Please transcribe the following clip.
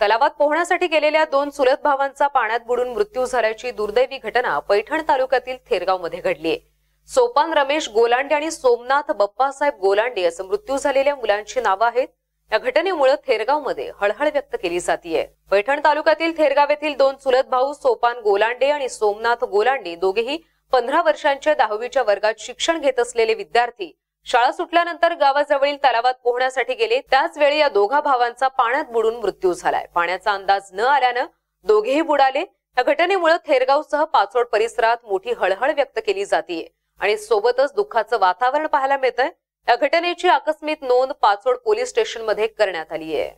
तलावात पोहण्यासाठी गेलेल्या दोन चुलत भावांचा पाण्यात बुडून मृत्यू झाल्याची दुर्दैवी घटना पैठण तालुक्यातील थेरगावमध्ये घडली सोपान रमेश गोलांडे आणि सोमनाथ बप्पासाहेब गोलांडे असं मृत्यू झालेल्या मुलांची नावं आहेत. या घटनेमुळे थेरगावमध्ये हळहळ व्यक्त केली जातीये. पैठण तालुक्यातील थेरगाव येथील दोन चुलत भाऊ सोपान गोलांडे आणि सोमनाथ गोलांडे दोघेही पंधरा वर्षांच्या दहावीच्या वर्गात शिक्षण घेत असलेले विद्यार्थी शाळा सुटल्यानंतर गावाजवळील तलावात पोहण्यासाठी गेले. त्याच वेळी या दोघा भावांचा पाण्यात बुडून मृत्यू झालाय. पाण्याचा अंदाज न आल्यानं दोघेही बुडाले. या घटनेमुळे थेरगावसह पाचोड परिसरात मोठी हळहळ व्यक्त केली जातीये आणि सोबतच दुःखाचं वातावरण पाहायला मिळतंय. या घटनेची आकस्मिक नोंद पाचोड पोलीस स्टेशनमध्ये करण्यात आली आहे